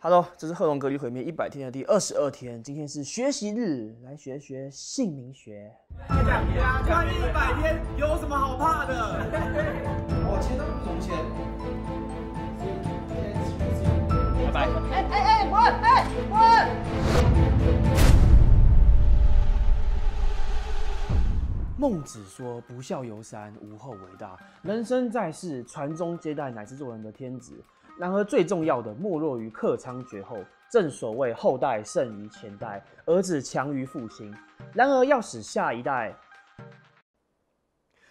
Hello，这是贺龙隔离毁灭一百天的第二十二天，今天是学习日，来学学姓名学。关一百天有什么好怕的？我钱都不从钱。拜拜。哎哎哎，滚！哎滚！孟子说：“不孝有三，无后为大。人生在世，传宗接代乃是做人的天职。然而最重要的，莫若于克仓绝后。正所谓后代胜于前代，儿子强于父亲。然而要使下一代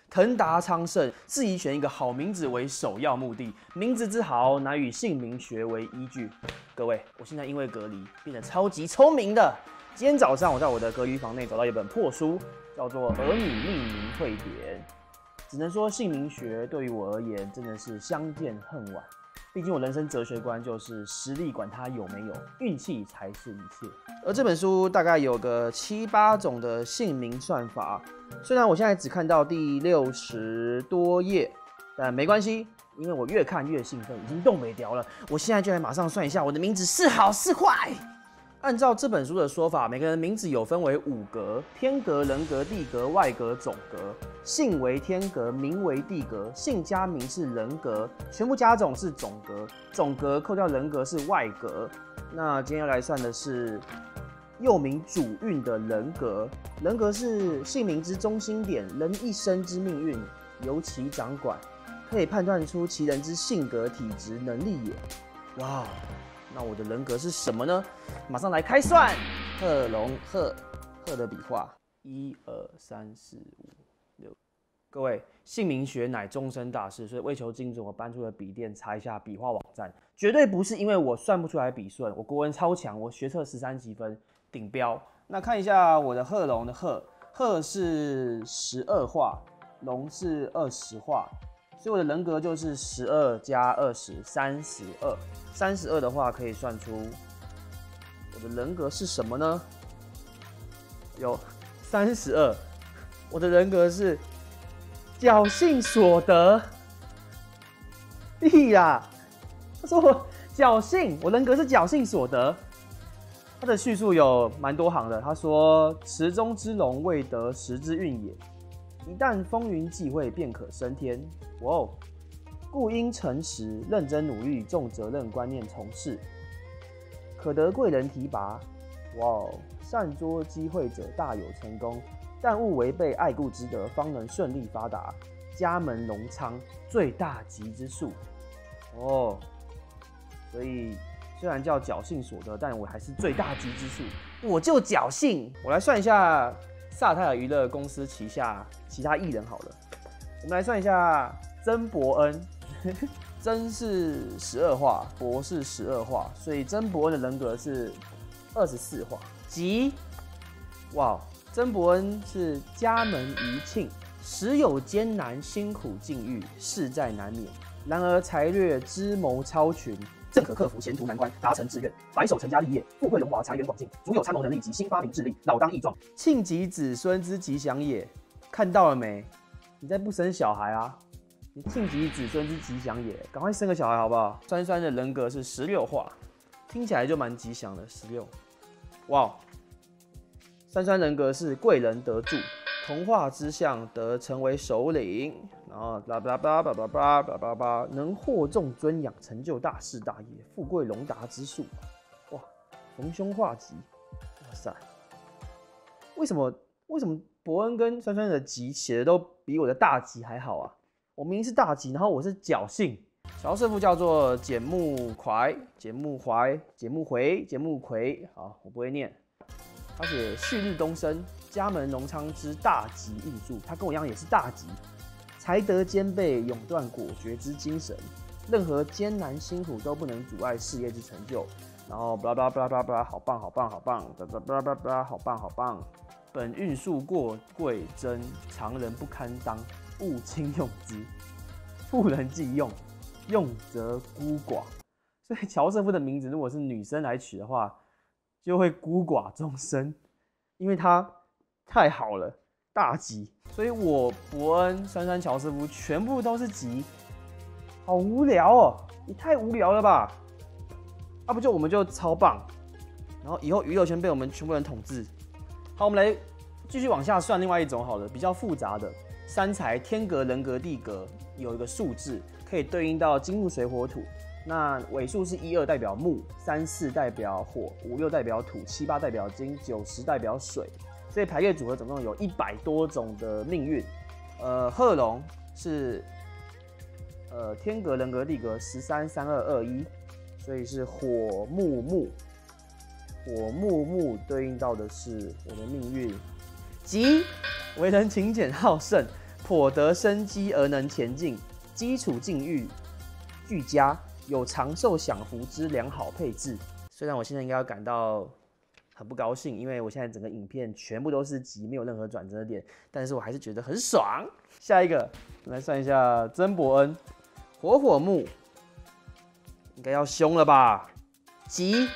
腾达昌盛，是以选一个好名字为首要目的。名字之好，乃以姓名学为依据。各位，我现在因为隔离，变得超级聪明的。今天早上，我在我的隔离房内找到一本破书，叫做《儿女命名汇典》。只能说姓名学对于我而言，真的是相见恨晚。毕竟我人生哲学观就是实力管它有没有，运气才是一切。而这本书大概有个七八种的姓名算法，虽然我现在只看到第六十多页，但没关系，因为我越看越兴奋，已经动没掉了。我现在就来马上算一下我的名字是好是坏。按照这本书的说法，每个人名字有分为五格：天格、人格、地格、外格、总格。姓为天格，名为地格，姓加名是人格，全部加总是总格，总格扣掉人格是外格。那今天要来算的是又名主运的人格，人格是姓名之中心点，人一生之命运由其掌管，可以判断出其人之性格、体质、能力也。哇！那我的人格是什么呢？马上来开算。贺龙贺贺的笔画，一二三四五六。各位，姓名学乃终身大事，所以为求精准，我搬出了笔电查一下笔画网站，绝对不是因为我算不出来笔顺，我国文超强，我学测十三级分顶标。那看一下我的贺龙的贺，贺是十二画，龙是二十画。所以我的人格就是十二加二十，三十二。三十二的话，可以算出我的人格是什么呢？有三十二，我的人格是侥幸所得。屁呀！他说我侥幸，我人格是侥幸所得。他的叙述有蛮多行的。他说：“池中之龙未得时之运也，一旦风云际会，便可升天。”哇哦！故应诚实、认真努力、重责任观念从事，可得贵人提拔。哇哦！善捉机会者大有成功，但勿违背爱故之德，方能顺利发达。家门隆昌，最大吉之数。哦，所以虽然叫侥幸所得，但我还是最大吉之数。我就侥幸。我来算一下萨泰尔娱乐公司旗下其他艺人好了。我们来算一下。曾伯恩，曾是十二画，伯是十二画，所以曾伯恩的人格是二十四画。吉，哇，曾伯恩是家门余庆，时有艰难辛苦境遇，事在难免。然而才略知谋超群，正可克服前途难关，达成志愿，白首成家立业，富贵荣华，财源广进，足有参谋能力及新发明智力，老当益壮，庆及子孙之吉祥也。看到了没？你再不生小孩啊？你庆吉子孙之吉祥也，赶快生个小孩好不好？酸酸的人格是十六画，听起来就蛮吉祥的。十六，哇！酸酸人格是贵人得助，童话之相得成为首领，然后巴拉巴拉巴拉巴拉巴巴，能获众尊仰，成就大事大业，富贵荣达之术。哇！逢凶化吉，哇塞！为什么为什么伯恩跟酸酸的吉写的都比我的大吉还好啊？我明明是大吉，然后我是侥幸。乔师傅叫做简木怀，简木怀，简木回，简木葵。好，我不会念。他写旭日东升，家门隆昌之大吉运数。他跟我一样也是大吉，才德兼备，勇断果决之精神，任何艰难辛苦都不能阻碍事业之成就。然后巴拉巴拉巴拉巴拉，好棒好棒好棒，巴拉巴拉巴拉巴拉，好棒好棒。本运数过贵真，常人不堪当。勿轻用之，妇人忌用，用则孤寡。所以乔瑟夫的名字如果是女生来取的话，就会孤寡终生，因为他太好了，大吉。所以我伯恩、珊珊、乔瑟夫全部都是吉，好无聊哦，你太无聊了吧？啊不就我们就超棒，然后以后娱乐圈被我们全部人统治。好，我们来继续往下算另外一种好了，比较复杂的三才天格、人格、地格有一个数字可以对应到金木水火土。那尾数是一二代表木，三四代表火，五六代表土，七八代表金，九十代表水。所以排列组合总共有一百多种的命运。呃，贺龙是呃天格、人格、地格十三三二二一，所以是火木木。火木木对应到的是我的命运。吉，为人勤俭好胜，颇得生机而能前进，基础境遇俱佳。有长寿享福之良好配置。虽然我现在应该要感到很不高兴，因为我现在整个影片全部都是急，没有任何转折点，但是我还是觉得很爽。下一个来算一下曾伯恩，火火木应该要凶了吧？吉，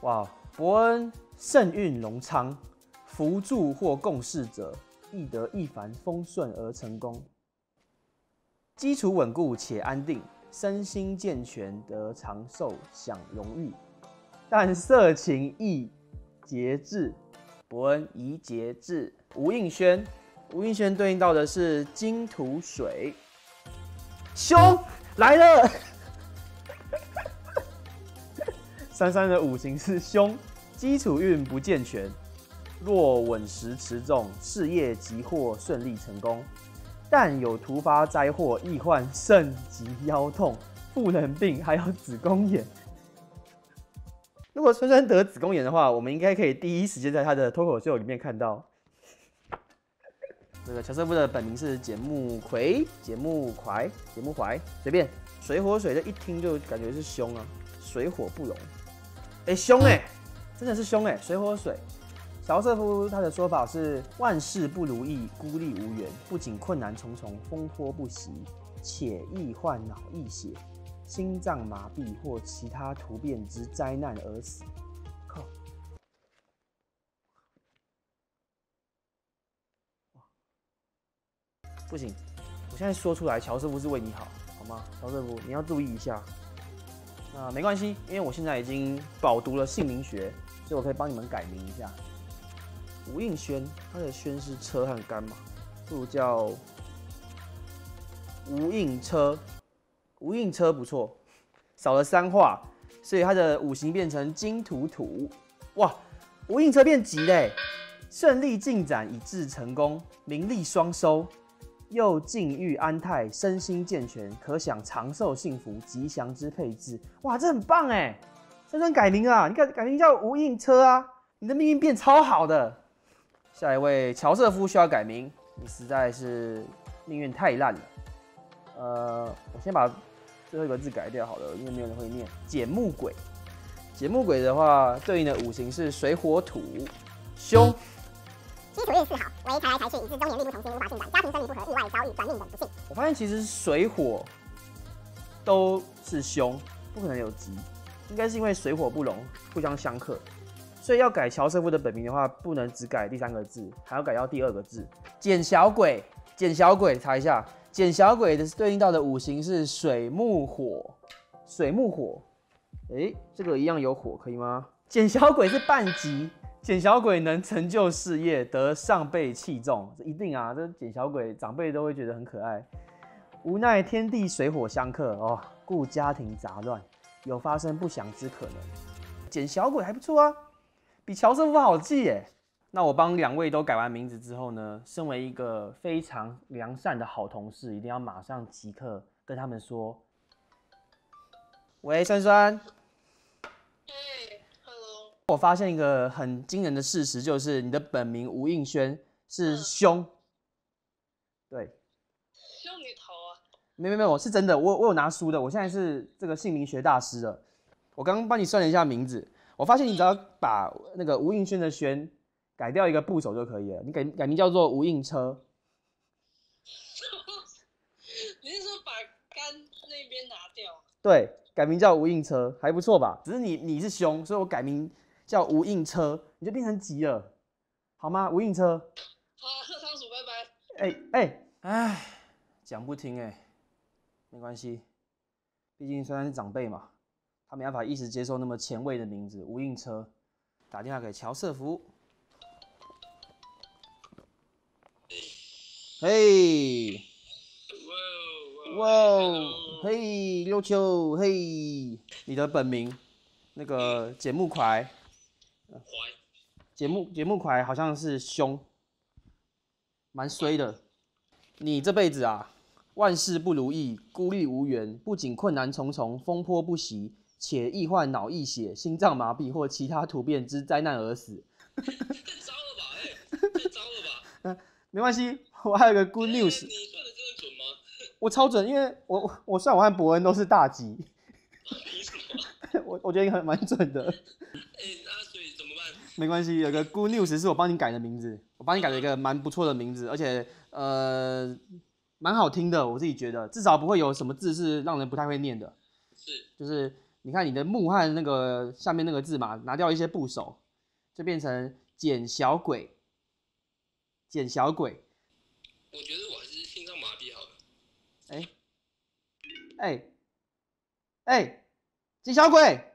哇，伯恩盛运隆昌，福助或共事者易得一帆风顺而成功，基础稳固且安定。身心健全，得长寿，享荣誉，但色情易节制。伯恩宜节制。吴应轩，吴应轩对应到的是金土水，凶来了。三三的五行是凶，基础运不健全，若稳实持重，事业即获顺利成功。但有突发灾祸，易患肾疾、腰痛、不能病，还有子宫炎。如果川川得子宫炎的话，我们应该可以第一时间在他的脱口秀里面看到。这个乔瑟夫的本名是简木奎，简木怀，简木怀，随便。水火水，这一听就感觉是凶啊，水火不容。哎，凶哎，真的是凶哎，水火水。乔瑟夫他的说法是：万事不如意，孤立无援，不仅困难重重，风波不息，且易患脑溢血、心脏麻痹或其他突变之灾难而死。靠！不行，我现在说出来，乔师傅是为你好，好吗？乔师傅，你要注意一下。那没关系，因为我现在已经饱读了姓名学，所以我可以帮你们改名一下。吴应轩，他的轩是车和干嘛，不如叫吴应车。无印车不错，少了三画，所以他的五行变成金土土。哇，无印车变吉嘞，顺利进展以致成功，名利双收，又境遇安泰，身心健全，可享长寿幸福吉祥之配置。哇，这很棒哎！这算改名啊，你改改名叫无印车啊，你的命运变超好的。下一位乔瑟夫需要改名，你实在是命运太烂了。呃，我先把最后一个字改掉好了，因为没有人会念。简木鬼，简木鬼的话对应的五行是水火土，凶。基础运势好，为财来财去，以致中年力不从心，无法进展，家庭生意不和，意外遭遇，短命等不幸。我发现其实水火都是凶，不可能有吉，应该是因为水火不容，互相相克。所以要改乔瑟夫的本名的话，不能只改第三个字，还要改到第二个字。简小鬼，简小鬼，查一下，简小鬼的对应到的五行是水木火，水木火。哎，这个一样有火，可以吗？简小鬼是半级，简小鬼能成就事业，得上辈器重，这一定啊，这简小鬼长辈都会觉得很可爱。无奈天地水火相克哦，故家庭杂乱，有发生不祥之可能。简小鬼还不错啊。比乔瑟夫好记耶！那我帮两位都改完名字之后呢，身为一个非常良善的好同事，一定要马上即刻跟他们说：“喂，酸酸。”嘿，Hello。我发现一个很惊人的事实，就是你的本名吴应轩是凶。对。凶你头啊！没没没有，是真的。我我有拿书的，我现在是这个姓名学大师了。我刚刚帮你算了一下名字。我发现你只要把那个吴应轩的轩改掉一个部首就可以了，你改改名叫做无印车。你是说把干那边拿掉？对，改名叫无印车，还不错吧？只是你你是凶，所以我改名叫无印车，你就变成吉了，好吗？无印车。好，啊贺仓鼠，拜拜。哎哎哎，讲不听哎，没关系，毕竟虽然是长辈嘛。他没办法一直接受那么前卫的名字无印车。打电话给乔瑟夫。嘿，哇哦，嘿，溜秋，嘿，你的本名，那个节目快，怀节目节目快好像是凶，蛮衰的。你这辈子啊，万事不如意，孤立无援，不仅困难重重，风波不息，且易患脑溢血、心脏麻痹或其他突变之灾难而死。太糟了吧？哎、太糟了吧？没关系，我还有个 good 哎 news，你算的真的准吗？我超准，因为我我我算我和伯恩都是大吉，凭什么？我我觉得很蛮准的。哎、那所以怎么办？没关系，有个 good news 是我帮你改的名字，我帮你改了一个蛮不错的名字，而且呃蛮好听的，我自己觉得，至少不会有什么字是让人不太会念的。是就是你看你的木和那个下面那个字嘛，拿掉一些部首，就变成简小鬼，简小鬼。我觉得我还是心脏麻痹好了。哎哎哎，金小鬼。